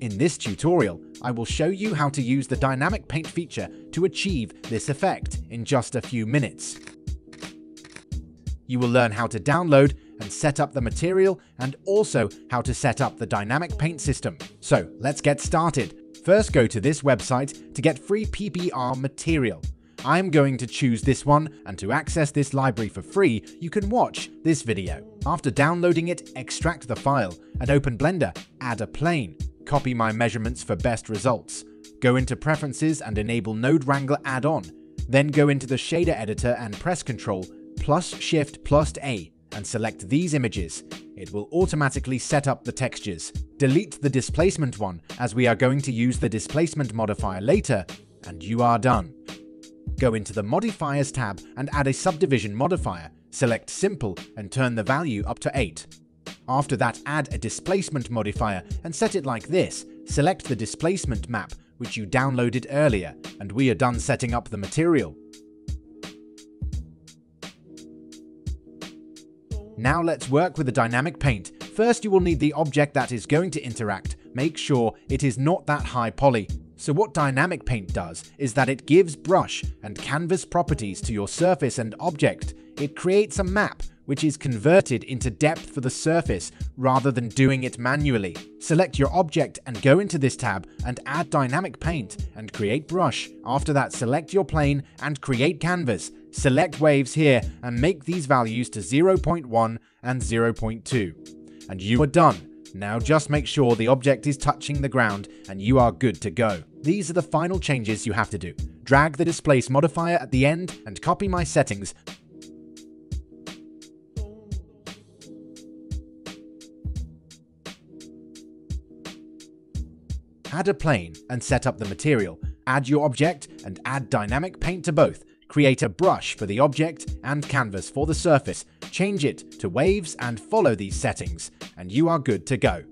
In this tutorial, I will show you how to use the Dynamic Paint feature to achieve this effect in just a few minutes. You will learn how to download and set up the material and also how to set up the Dynamic Paint system. So let's get started. First go to this website to get free PBR material. I'm going to choose this one and to access this library for free, you can watch this video. After downloading it, extract the file and open Blender, add a plane. Copy my measurements for best results. Go into Preferences and enable Node Wrangler add-on. Then go into the shader editor and press Ctrl plus Shift plus A and select these images. It will automatically set up the textures. Delete the displacement one as we are going to use the displacement modifier later and you are done. Go into the Modifiers tab and add a subdivision modifier. Select Simple and turn the value up to 8. After that, add a displacement modifier and set it like this. Select the displacement map, which you downloaded earlier, and we are done setting up the material. Now let's work with the dynamic paint. First you will need the object that is going to interact. Make sure it is not that high poly. So what dynamic paint does is that it gives brush and canvas properties to your surface and object. It creates a map which is converted into depth for the surface rather than doing it manually. Select your object and go into this tab and add dynamic paint and create brush. After that select your plane and create canvas. Select waves here and make these values to 0.1 and 0.2. And you are done. Now just make sure the object is touching the ground and you are good to go. These are the final changes you have to do. Drag the displace modifier at the end and copy my settings add a plane and set up the material, add your object and add dynamic paint to both, create a brush for the object and canvas for the surface, change it to waves and follow these settings, and you are good to go.